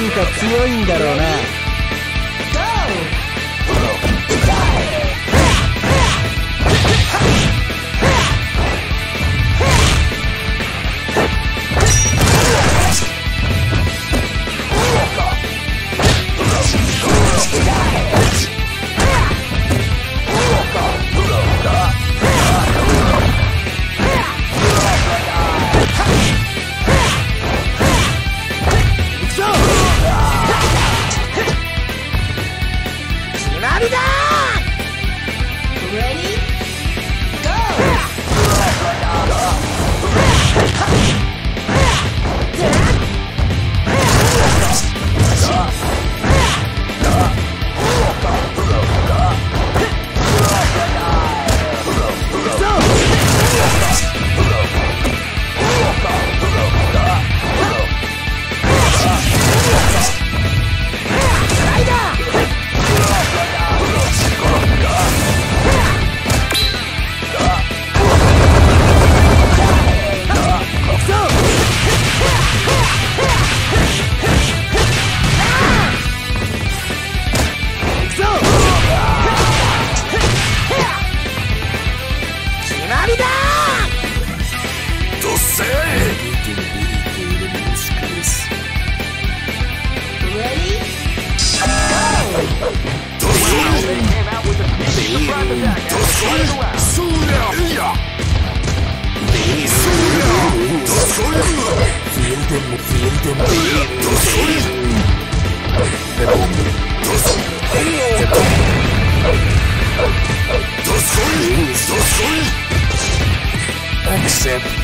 んか強いんだろうな。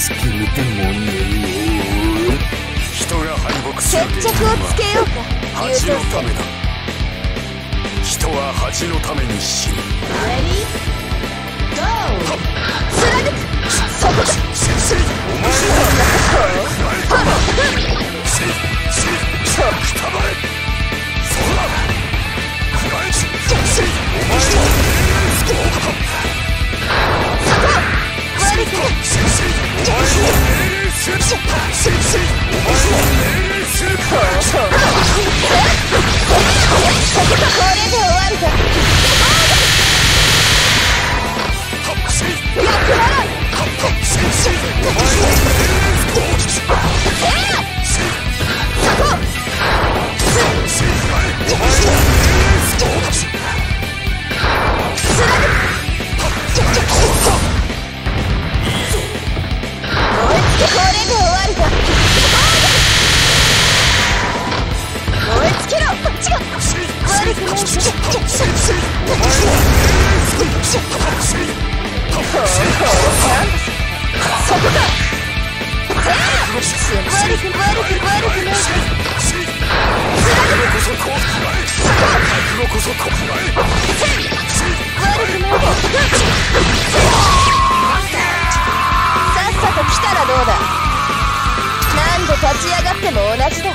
スピ見てもね人が敗北する決着をつけようか人は蜂のために死ぬ。貫くそこだ先生。お前。ためれお前の命令を拒否しろらどうだ？何度立ち上がっても同じだ。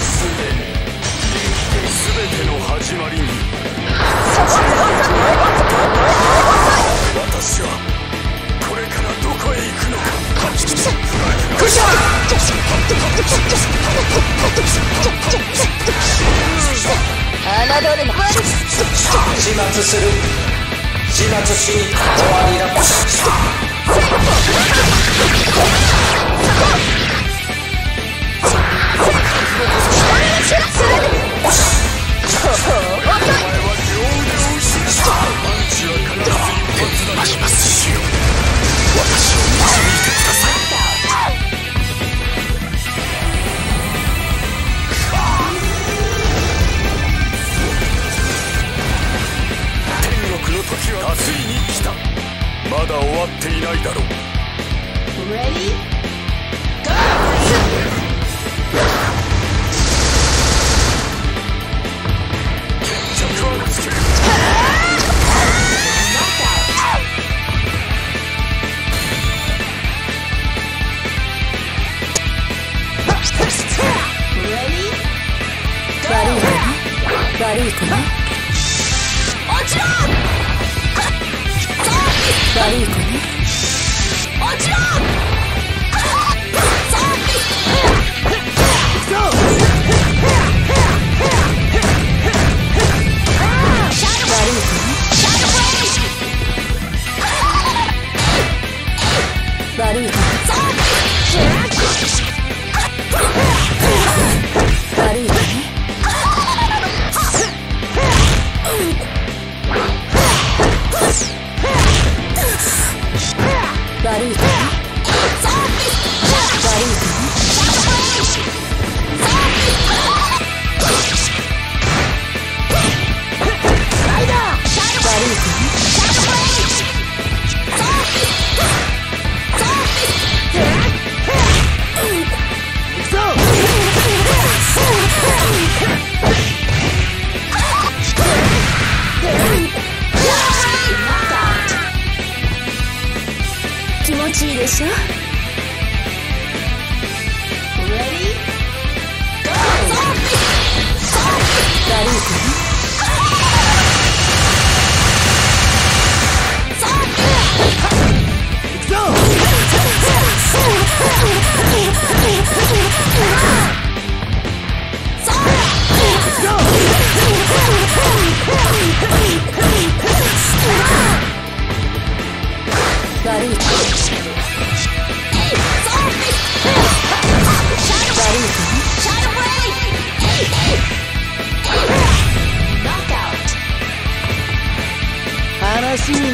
すでに生きて全ての始まりにる。な始末す。る始末しに終わりだ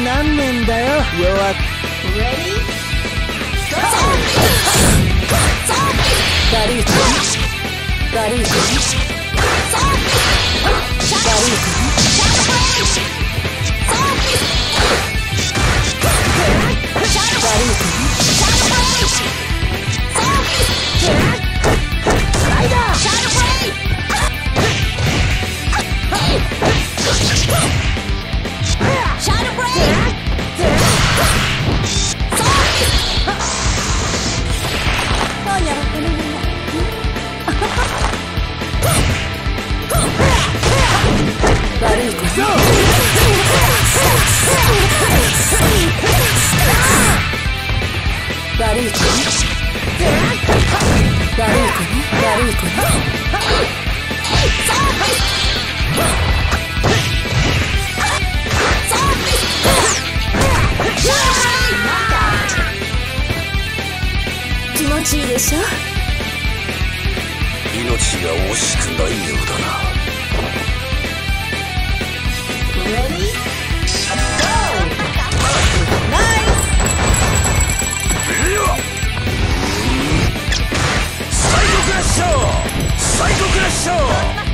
何年だよ弱っリーリーリーリーでしょ？命が惜しくないようだな。show. Go to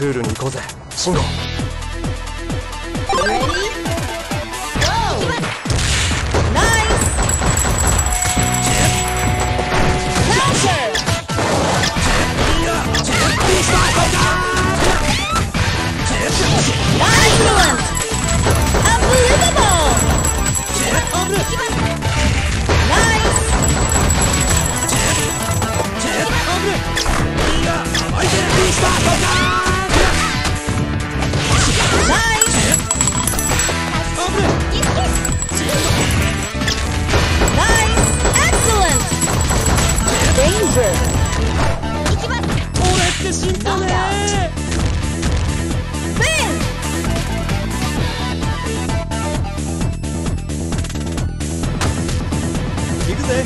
クールに行こうぜ。慎吾ナイス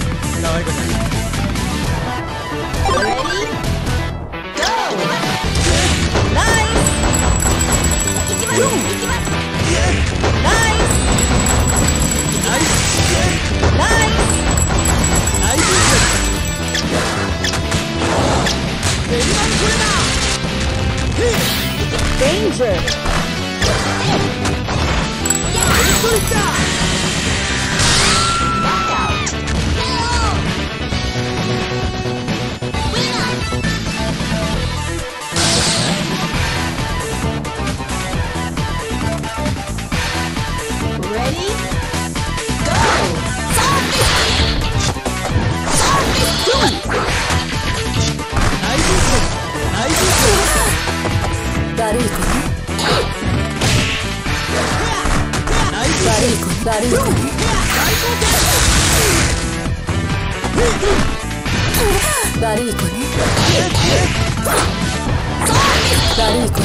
デリバンこれだナイス悪い子悪い子ね悪い子悪い子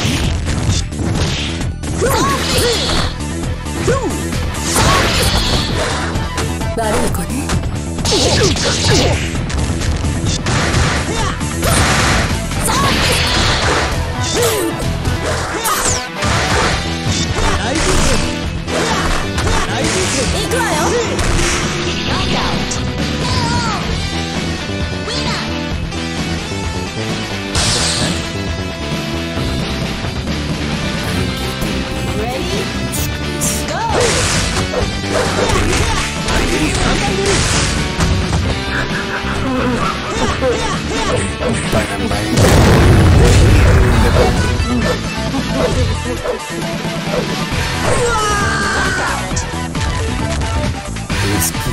悪い子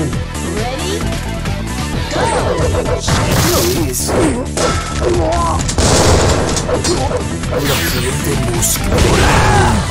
十分 Ready? Go! 好きで